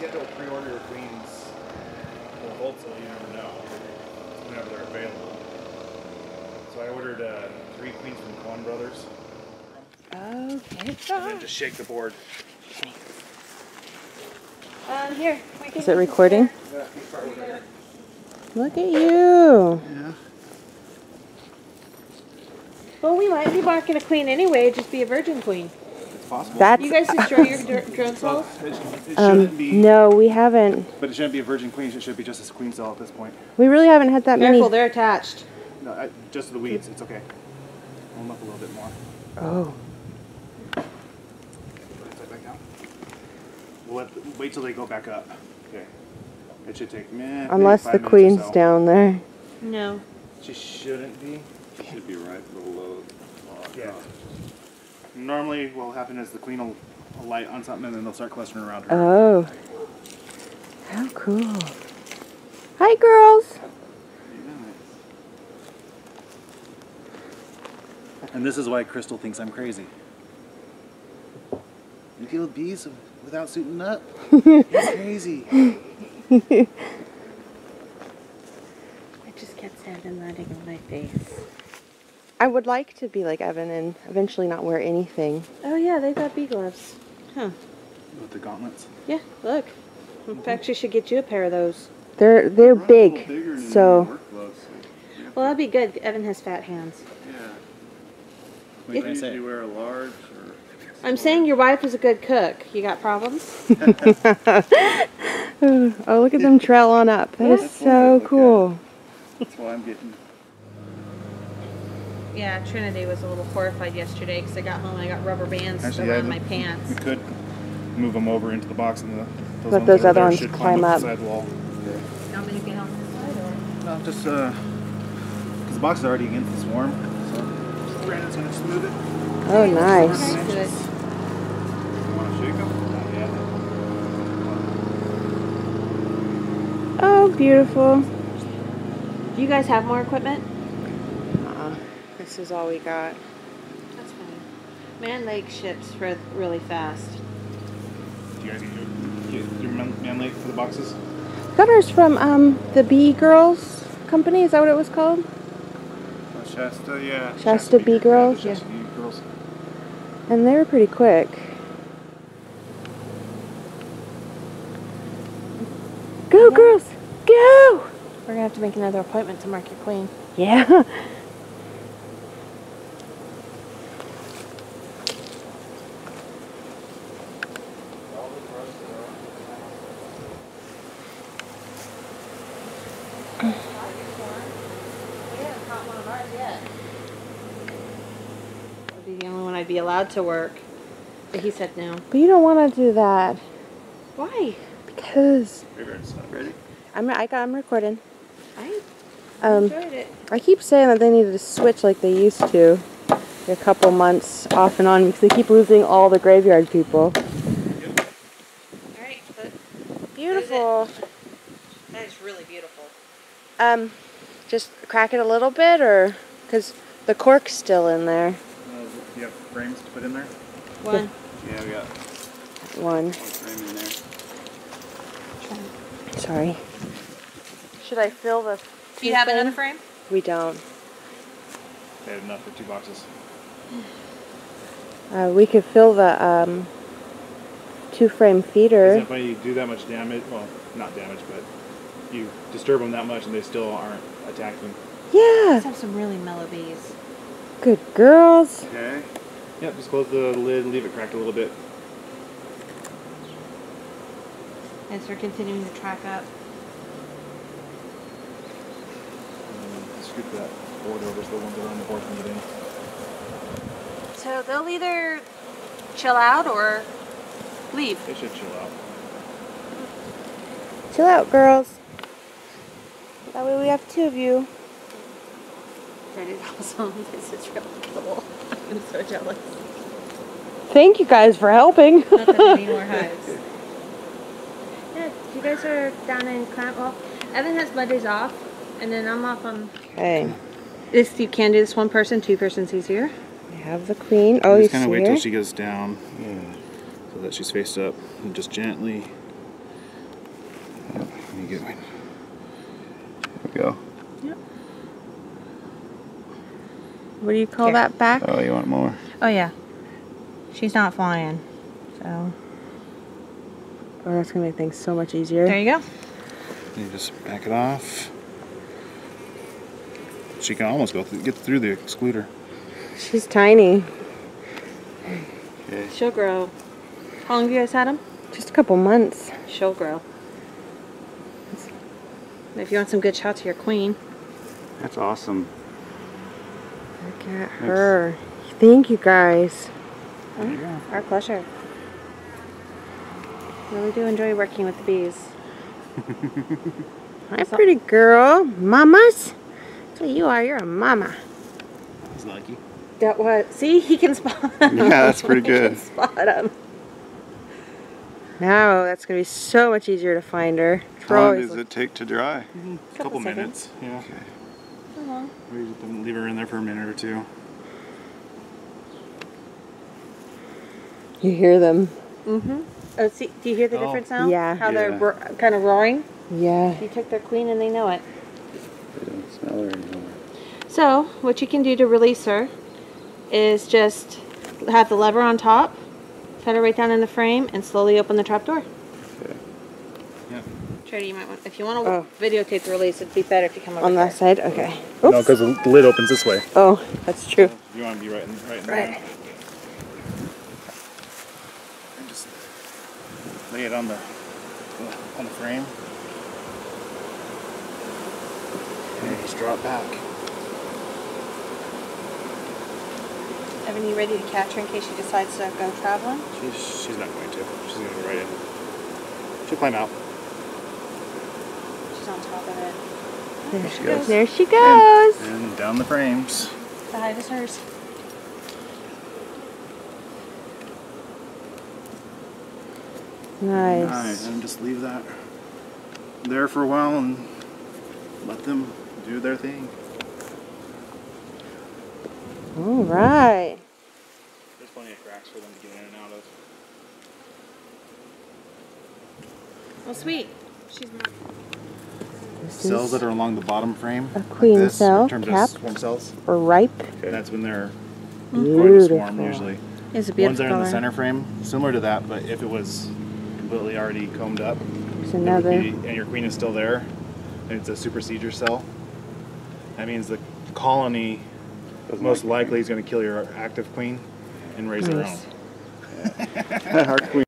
you have to pre-order your queens well, gold, so you never know whenever they're available. So I ordered uh, three queens from Coen Brothers. Okay. And then just shake the board. Um, here. We can Is it recording? Look at you. Yeah. Well, we might be marking a queen anyway. Just be a virgin queen. It's possible. That's You guys destroy your dr- drone Well, souls? it, it um be, no, we haven't. but it shouldn't be a virgin queen. It should be just a queen cell at this point. We really haven't had that many. Careful, they're attached. No, I, just the weeds. It's okay. Hold them up a little bit more. Oh. Upside. We'll let, wait till they go back up. Okay. It should take meh, Unless five the minutes or queen's so. down there. No. She shouldn't be. She should be right below. Yeah. Normally, what will happen is the queen will, will light on something and then they'll start clustering around her. Oh. How cool. Hi, girls. And this is why Crystal thinks I'm crazy. You with bees without suiting up? You're crazy. I just kept sand landing on my face. I would like to be like Evan and eventually not wear anything. Oh, yeah, they've got bee gloves. Huh. With the gauntlets. Yeah, look. In fact, she should get you a pair of those. They're they're big, so Well, that'd be good. Evan has fat hands. Yeah. What can do you wear a large or? I'm saying your wife is a good cook. You got problems? oh look at them trail on up. That is That's so what I cool. that's why I'm getting. Yeah, Trinity was a little horrified yesterday because I got home and I got rubber bands Actually, yeah, around the- my pants. We could move them over into the box and the, those Let ones those over other ones should climb up. up. the side wall. How many can help this side or? No, just uh, because the box is already against the swarm, so Brandon's gonna smooth it. Oh nice. Good. You want to shake them? Oh beautiful. Do you guys have more equipment? This is all we got. That's fine. Mann Lake ships re- really fast. Do you guys get your, get your man, Mann Lake for the boxes? Got ours from um the Bee Girls company. Is that what it was called? Uh, Shasta, yeah. Shasta Bee Girls. Shasta Bee Girls. And they were pretty quick. Go girls, go! We're gonna have to make another appointment to mark your queen. Yeah. I'd be allowed to work. But he said no. But you don't want to do that Why? because it's not ready. I'm I got I'm recording. I Um, enjoyed it. I keep saying that they needed to switch like they used to, a couple months off and on because they keep losing all the graveyard people. Alright, Beautiful. that is really beautiful. Um, just crack it a little bit, or because the cork's still in there. Do you have frames to put in there? One. Yeah, we got One. one frame in there. Sorry. Should I fill the? Do you have another frame? We don't. They had enough for two boxes. Uh, we could fill the um, two-frame Because feeder. if you do that much damage, well, not damage, but you disturb them that much and they still aren't attacking. Yeah. Let's have some really mellow bees. Good girls. Okay. Yep, just close the lid, and leave it cracked a little bit. As we're continuing to track up. And scoop that board over so the ones that are on the board can get in. So they'll either chill out or leave. They should chill out. Chill out, girls. That way we have two of you. That is awesome. This is really cool. I'm so jealous. Thank you guys for helping. Not that many more hives. Yeah, you guys are down in Clam. Well, Evan has Mondays off, and then I'm off on. okay. This you can do this one person, two persons easier. We have the queen. Oh, you just kind of wait her? till she goes down so that she's faced up and just gently Let me get one. There we go. What do you call Here. that back? Oh, you want more? Oh yeah. She's not flying. So Oh, that's gonna make things so much easier. there you go. You just back it off. She can almost go th- get through the excluder. She's tiny. Okay. She'll grow. How long have you guys had them? Just a couple months. She'll grow. If you want some good shots of your queen. That's awesome. Look at her. Thank you guys. There you go. Our pleasure. Really do enjoy working with the bees. Hi, pretty girl. Mamas? That's what you are. You're a mama. That's lucky. That what? See, he can spot them. Yeah, that's pretty He can good. spot them. Now that's gonna be so much easier to find her. How long does it take to dry? A couple seconds. minutes. Yeah. Okay. We just leave her in there for a minute or two. You hear them? Mm-hmm. Oh, see, do you hear the Oh. difference now? Yeah. How they're kind of roaring. Yeah. You took their queen and they know it. They don't smell her anymore. So, what you can do to release her is just have the lever on top, set her right down in the frame, and slowly open the trap door. Okay. You might want, if you want to Oh. videotape the release, it'd be better if you come over On here. that side? Okay. No, because the lid opens this way. Oh, that's true. You want to be right in, right in Right. there. And just lay it on the on the frame. And just draw it back. Evan, you ready to catch her in case she decides to go traveling? She's she's not going to. She's going to go right in. She'll climb out. She's on top of it. There she goes. There she goes. And down the frames. The height is hers. Nice. Nice. And just leave that there for a while and let them do their thing. All right. There's plenty of cracks for them to get in and out of. Well, sweet. She's not. This Cells is that are along the bottom frame. a like queen this, cell in terms capped. of swarm cells. Or ripe. Okay, that's when they're going to swarm usually. It's a Ones beautiful that are in the center frame, similar to that, but if it was completely already combed up, There's it would another. be- and your queen is still there, and it's a supersedure cell. That means the colony most likely is going to kill your active queen and raise their Nice. own. Our queen